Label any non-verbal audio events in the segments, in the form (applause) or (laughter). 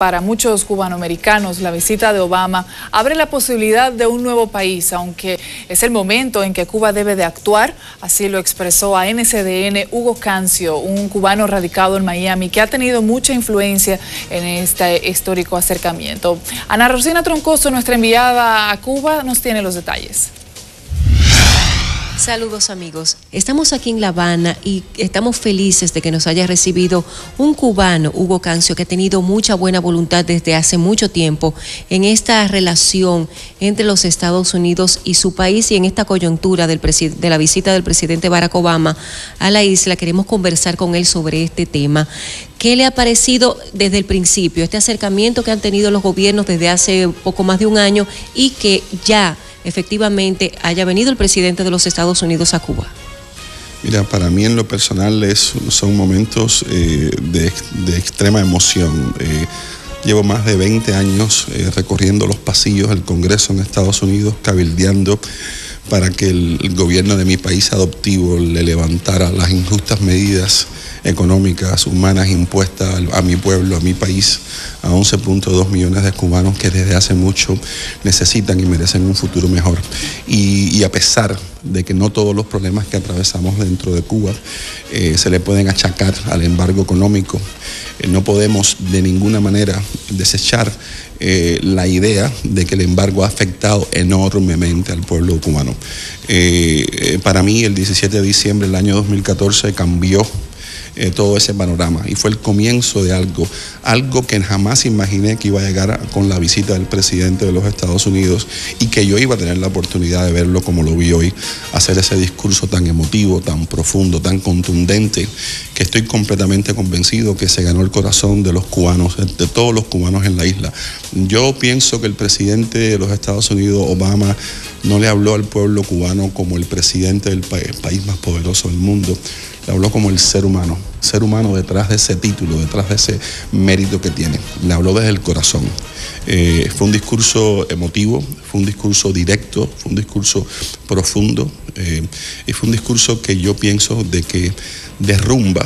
Para muchos cubanoamericanos, la visita de Obama abre la posibilidad de un nuevo país, aunque es el momento en que Cuba debe de actuar, así lo expresó a NCDN Hugo Cancio, un cubano radicado en Miami que ha tenido mucha influencia en este histórico acercamiento. Ana Rosina Troncoso, nuestra enviada a Cuba, nos tiene los detalles. Saludos amigos, estamos aquí en La Habana y estamos felices de que nos haya recibido un cubano, Hugo Cancio, que ha tenido mucha buena voluntad desde hace mucho tiempo en esta relación entre los Estados Unidos y su país y en esta coyuntura de la visita del presidente Barack Obama a la isla. Queremos conversar con él sobre este tema. ¿Qué le ha parecido desde el principio, este acercamiento que han tenido los gobiernos desde hace poco más de un año y que ya efectivamente haya venido el presidente de los Estados Unidos a Cuba? Mira, para mí en lo personal es, son momentos eh, de, extrema emoción. Eh, llevo más de 20 años eh, recorriendo los pasillos del Congreso en Estados Unidos, cabildeando para que el gobierno de mi país adoptivo le levantara las injustas medidas económicas, humanas impuestas a mi pueblo, a mi país, a 11.2 millones de cubanos que desde hace mucho necesitan y merecen un futuro mejor. Y, a pesar de que no todos los problemas que atravesamos dentro de Cuba eh, se le pueden achacar al embargo económico, eh, no podemos de ninguna manera desechar eh, la idea de que el embargo ha afectado enormemente al pueblo cubano. para mí, el 17 de diciembre del año 2014 cambió eh, todo ese panorama. Y fue el comienzo de algo, algo que jamás imaginé que iba a llegar con la visita del presidente de los Estados Unidos y que yo iba a tener la oportunidad de verlo como lo vi hoy, hacer ese discurso tan emotivo, tan profundo, tan contundente, que estoy completamente convencido que se ganó el corazón de los cubanos, de todos los cubanos en la isla. Yo pienso que el presidente de los Estados Unidos, Obama, no le habló al pueblo cubano como el presidente del país más poderoso del mundo le habló como el ser humano, ser humano detrás de ese título, detrás de ese mérito que tiene. Le habló desde el corazón. Eh, fue un discurso emotivo, fue un discurso directo, fue un discurso profundo eh, y fue un discurso que yo pienso de que derrumba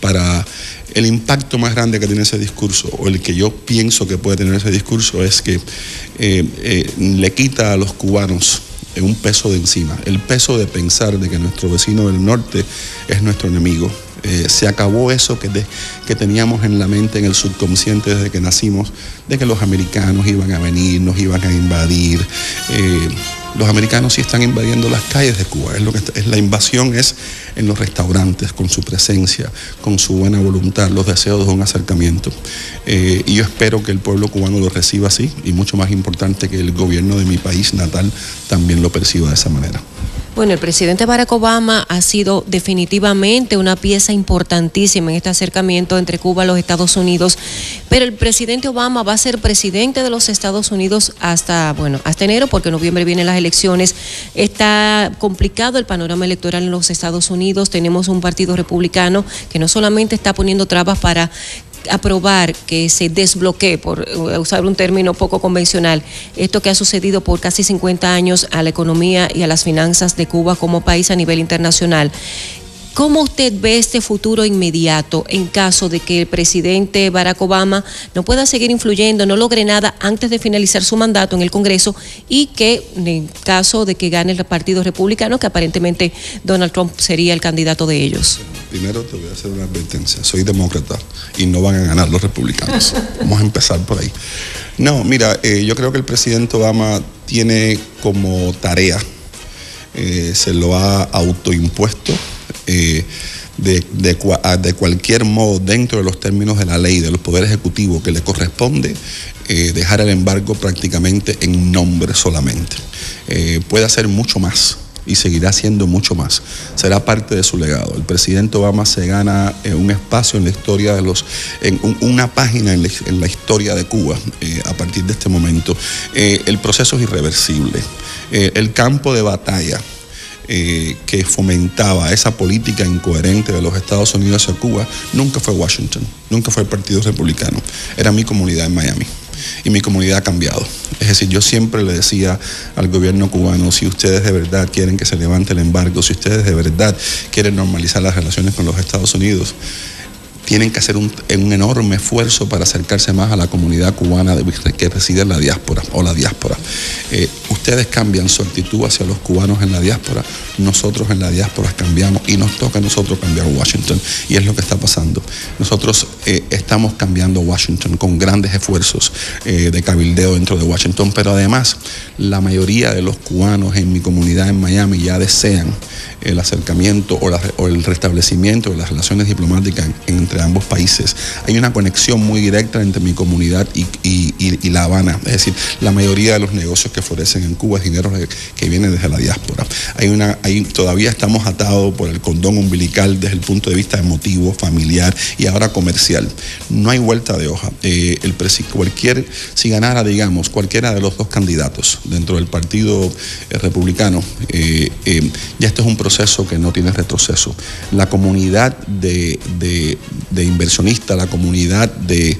para el impacto más grande que tiene ese discurso, o el que yo pienso que puede tener ese discurso, es que eh, le quita a los cubanos un peso de encima, el peso de pensar de que nuestro vecino del norte es nuestro enemigo. Eh, se acabó eso que, que teníamos en la mente, en el subconsciente desde que nacimos, de que los americanos iban a venir, nos iban a invadir. Eh, los americanos sí están invadiendo las calles de Cuba. Es lo que es, la invasión es en los restaurantes, con su presencia, con su buena voluntad, los deseos de un acercamiento. Eh, y yo espero que el pueblo cubano lo reciba así y mucho más importante que el gobierno de mi país natal también lo perciba de esa manera. Bueno, el presidente Barack Obama ha sido definitivamente una pieza importantísima en este acercamiento entre Cuba y los Estados Unidos, pero el presidente Obama va a ser presidente de los Estados Unidos hasta, bueno, hasta enero, porque en noviembre vienen las elecciones. Está complicado el panorama electoral en los Estados Unidos. Tenemos un partido republicano que no solamente está poniendo trabas para aprobar que se desbloquee, por usar un término poco convencional, esto que ha sucedido por casi 50 años a la economía y a las finanzas de Cuba como país a nivel internacional. ¿Cómo usted ve este futuro inmediato en caso de que el presidente Barack Obama no pueda seguir influyendo, no logre nada antes de finalizar su mandato en el Congreso y que en caso de que gane el Partido Republicano, que aparentemente Donald Trump sería el candidato de ellos? Primero te voy a hacer una advertencia, soy demócrata y no van a ganar los republicanos. (laughs) Vamos a empezar por ahí. No, mira, eh, yo creo que el presidente Obama tiene como tarea, eh, se lo ha autoimpuesto, eh, de, de, cualquier modo, dentro de los términos de la ley, de los poderes ejecutivos que le corresponde, eh, dejar el embargo prácticamente en nombre solamente. Eh, puede hacer mucho más y seguirá haciendo mucho más. Será parte de su legado. El presidente Obama se gana un espacio en la historia de los, en una página en la, historia de Cuba a partir de este momento. el proceso es irreversible. el campo de batalla eh, que fomentaba esa política incoherente de los Estados Unidos hacia Cuba nunca fue Washington, nunca fue el Partido Republicano, era mi comunidad en Miami. Y mi comunidad ha cambiado. Es decir, yo siempre le decía al gobierno cubano, si ustedes de verdad quieren que se levante el embargo, si ustedes de verdad quieren normalizar las relaciones con los Estados Unidos, tienen que hacer un, enorme esfuerzo para acercarse más a la comunidad cubana que reside en la diáspora o la diáspora. Eh, ustedes cambian su actitud hacia los cubanos en la diáspora, nosotros en la diáspora cambiamos y nos toca a nosotros cambiar Washington. Y es lo que está pasando. Nosotros eh, estamos cambiando Washington con grandes esfuerzos eh, de cabildeo dentro de Washington, pero además la mayoría de los cubanos en mi comunidad en Miami ya desean el acercamiento o, el restablecimiento de las relaciones diplomáticas entre ambos países. Hay una conexión muy directa entre mi comunidad y, La Habana. Es decir, la mayoría de los negocios que florecen en Cuba es dinero que viene desde la diáspora. Hay una, todavía estamos atados por el condón umbilical desde el punto de vista emotivo, familiar y ahora comercial. No hay vuelta de hoja. Eh, cualquier, si ganara, digamos, cualquiera de los dos candidatos dentro del Partido eh, Republicano, eh, ya esto es un proceso que no tiene retroceso. La comunidad de, inversionistas, la comunidad de,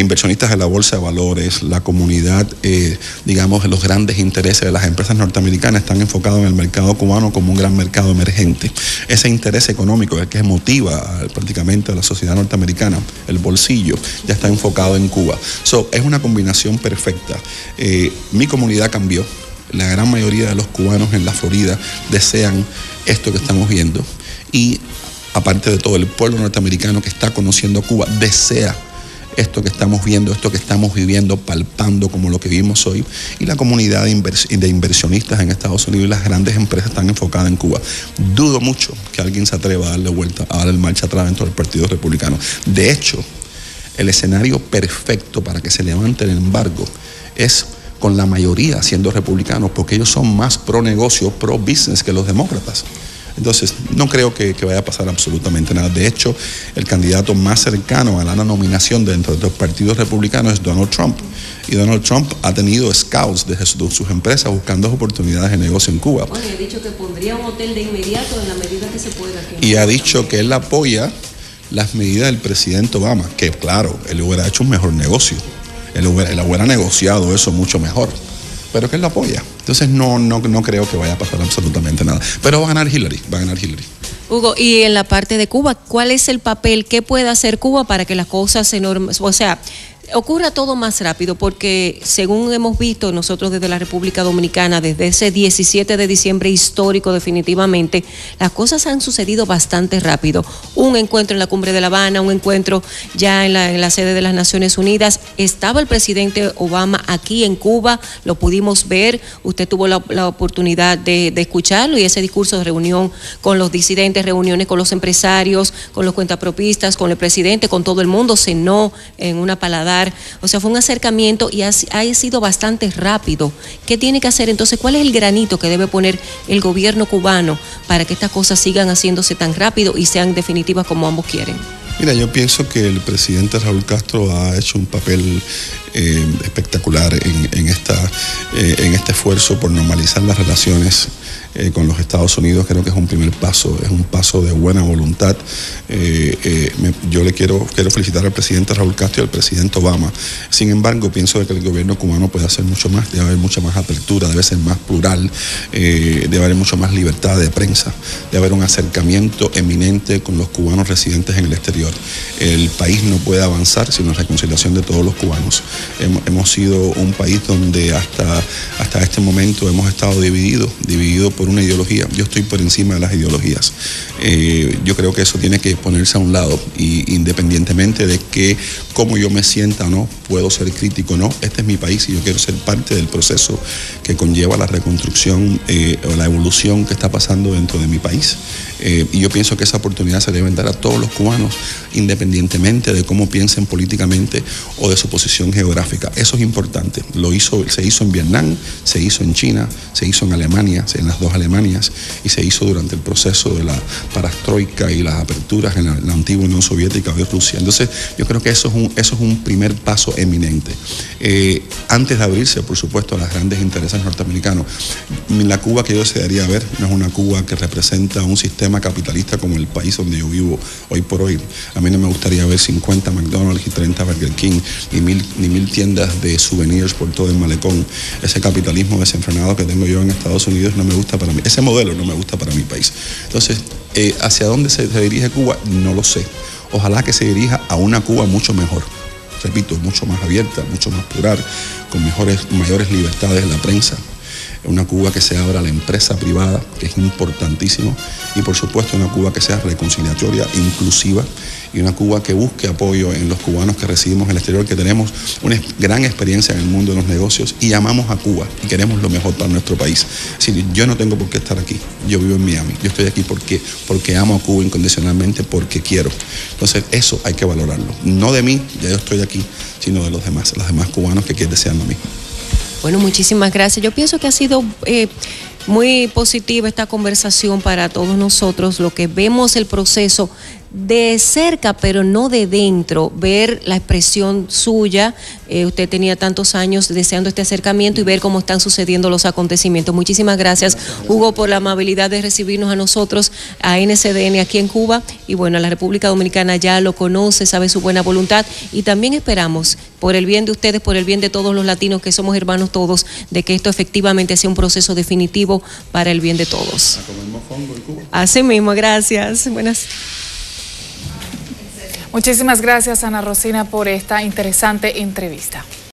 inversionistas de la bolsa de valores, la comunidad, eh, digamos, los grandes intereses de las empresas norteamericanas están enfocados en el mercado cubano como un gran mercado emergente. Ese interés económico, el que motiva prácticamente a la sociedad norteamericana, el bolsillo, ya está enfocado en Cuba. So, es una combinación perfecta. Eh, mi comunidad cambió la gran mayoría de los cubanos en la Florida desean esto que estamos viendo. Y aparte de todo, el pueblo norteamericano que está conociendo Cuba desea esto que estamos viendo, esto que estamos viviendo, palpando como lo que vimos hoy. Y la comunidad de, inversionistas en Estados Unidos y las grandes empresas están enfocadas en Cuba. Dudo mucho que alguien se atreva a darle vuelta, a darle marcha atrás dentro del Partido Republicano. De hecho, el escenario perfecto para que se levante el embargo es con la mayoría siendo republicanos, porque ellos son más pro negocio, pro business que los demócratas. Entonces, no creo que, vaya a pasar absolutamente nada. De hecho, el candidato más cercano a la nominación dentro de los partidos republicanos es Donald Trump. Y Donald Trump ha tenido scouts desde sus, empresas buscando oportunidades de negocio en Cuba. Bueno, ha dicho que pondría un hotel de inmediato en la medida que se pueda. y ha dicho que él apoya las medidas del presidente Obama, que claro, él hubiera hecho un mejor negocio él hubiera, negociado eso mucho mejor. Pero que él lo apoya. Entonces no, no, no creo que vaya a pasar absolutamente nada. Pero va a ganar Hillary, va a ganar Hillary. Hugo, y en la parte de Cuba, ¿cuál es el papel que puede hacer Cuba para que las cosas se o sea, ocurra todo más rápido porque según hemos visto nosotros desde la República Dominicana, desde ese 17 de diciembre histórico definitivamente, las cosas han sucedido bastante rápido. Un encuentro en la cumbre de La Habana, un encuentro ya en la, sede de las Naciones Unidas. Estaba el presidente Obama aquí en Cuba, lo pudimos ver, usted tuvo la, oportunidad de, de, escucharlo y ese discurso de reunión con los disidentes, reuniones con los empresarios, con los cuentapropistas, con el presidente, con todo el mundo, cenó en una palada o sea, fue un acercamiento y ha, sido bastante rápido. ¿Qué tiene que hacer entonces? ¿Cuál es el granito que debe poner el gobierno cubano para que estas cosas sigan haciéndose tan rápido y sean definitivas como ambos quieren? Mira, yo pienso que el presidente Raúl Castro ha hecho un papel eh, espectacular en, esta, eh, en este esfuerzo por normalizar las relaciones eh, con los Estados Unidos. Creo que es un primer paso, es un paso de buena voluntad. yo le quiero, quiero felicitar al presidente Raúl Castro y al presidente Obama. Sin embargo, pienso que el gobierno cubano puede hacer mucho más, debe haber mucha más apertura, debe ser más plural, debe haber mucho más libertad de prensa, debe haber un acercamiento eminente con los cubanos residentes en el exterior. El país no puede avanzar sin la reconciliación de todos los cubanos hemos, sido un país donde hasta, hasta este momento hemos estado divididos, divididos por una ideología. Yo estoy por encima de las ideologías. Eh, yo creo que eso tiene que ponerse a un lado, y independientemente de que cómo yo me sienta o no, puedo ser crítico no, este es mi país y yo quiero ser parte del proceso que conlleva la reconstrucción eh, o la evolución que está pasando dentro de mi país. Eh, y yo pienso que esa oportunidad se debe dar a todos los cubanos, independientemente de cómo piensen políticamente o de su posición geográfica. Eso es importante. Lo hizo, se hizo en Vietnam, se hizo en China, se hizo en Alemania, en las dos Alemanias, y se hizo durante el proceso de la parastroika y las aperturas en la, antigua Unión Soviética de Rusia. Entonces, yo creo que eso es un, eso es un primer paso eminente. Eh, antes de abrirse, por supuesto, a los grandes intereses norteamericanos, la Cuba que yo desearía ver no es una Cuba que representa un sistema capitalista como el país donde yo vivo hoy por hoy. A mí no me gustaría ver 50 McDonald's y 30 Burger King y mil, ni mil tiendas de souvenirs por todo el malecón. Ese capitalismo desenfrenado que tengo yo en Estados Unidos no me gusta para mí, ese modelo no me gusta para mi país. Entonces, eh, ¿hacia dónde se, dirige Cuba? No lo sé. Ojalá que se dirija a una Cuba mucho mejor repito, mucho más abierta, mucho más plural, con mejores, mayores libertades en la prensa, una Cuba que se abra a la empresa privada, que es importantísimo, y por supuesto una Cuba que sea reconciliatoria, inclusiva, y una Cuba que busque apoyo en los cubanos que residimos en el exterior, que tenemos una gran experiencia en el mundo de los negocios y amamos a Cuba y queremos lo mejor para nuestro país. yo no tengo por qué estar aquí, yo vivo en Miami, yo estoy aquí porque, porque amo a Cuba incondicionalmente, porque quiero. Entonces eso hay que valorarlo, no de mí, ya yo estoy aquí, sino de los demás, los demás cubanos que quieren desean lo mismo. Bueno, muchísimas gracias. Yo pienso que ha sido eh, muy positiva esta conversación para todos nosotros, lo que vemos el proceso de cerca, pero no de dentro, ver la expresión suya. Eh, usted tenía tantos años deseando este acercamiento y ver cómo están sucediendo los acontecimientos. Muchísimas gracias, Hugo, por la amabilidad de recibirnos a nosotros, a NCDN aquí en Cuba. Y bueno, la República Dominicana ya lo conoce, sabe su buena voluntad. Y también esperamos, por el bien de ustedes, por el bien de todos los latinos, que somos hermanos todos, de que esto efectivamente sea un proceso definitivo para el bien de todos. Así mismo, gracias. Buenas. Muchísimas gracias, Ana Rosina, por esta interesante entrevista.